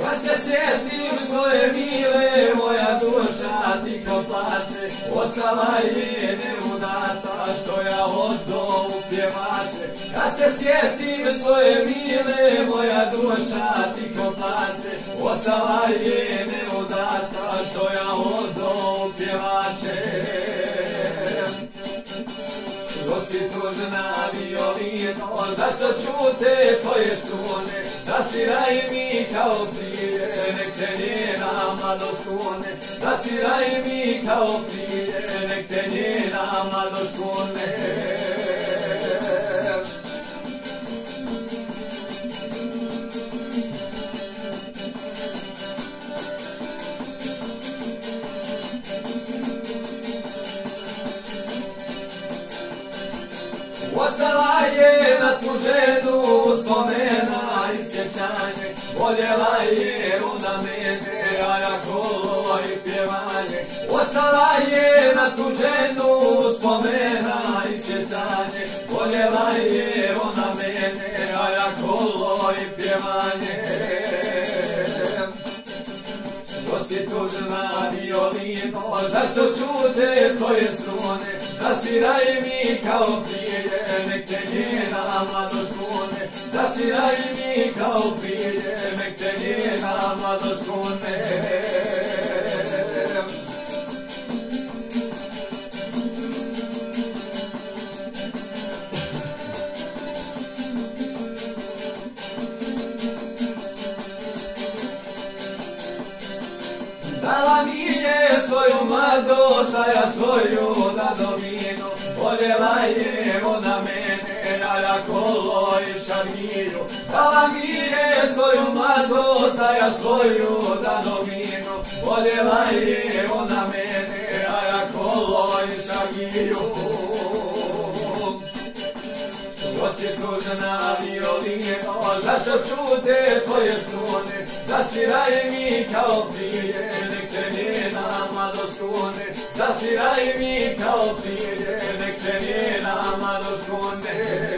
Pa Kad se sjetim svoje mile, moja duša ti ko plače, ostala je neudata što ja od domu pjevače. Kad se sjetim svoje mile, moja duša ti ko plače, ostala je neudata što ja od domu pjevače. Što si tužna violino, zašto čute tvoje strune, Zasiraj mi kao prije, nek te njena mladost kune. Zasiraj mi kao prije, nek te njena mladost kune. Ostala je na tu Voljela je ona mene, a ja kolo i pjevanje. Ostala je na tu ženu spomena i sjećanje. Voljela je ona mene, a ja kolo i pjevanje. Što si tužna violino, zašto čute tvoje strune? Zasiraj mi kao prije, nek te njena mladost kune. Zasiraj mi kao prije, nek te njena mladost kune. Dala mi je svoju mladost, a ja svoju dadovinu. Voljela je ona mene, kolo i šargiju. Dala mi je svoju mladost, a ja svoju danovinu, Voljela je ona mene, a ja kolo i šargiju. Što si tužna violino, zašto čute tvoje strune? zasviraj mi kao prije, nek te njena mladost kune. zasviraj mi kao prije, nek te njena mladost kune.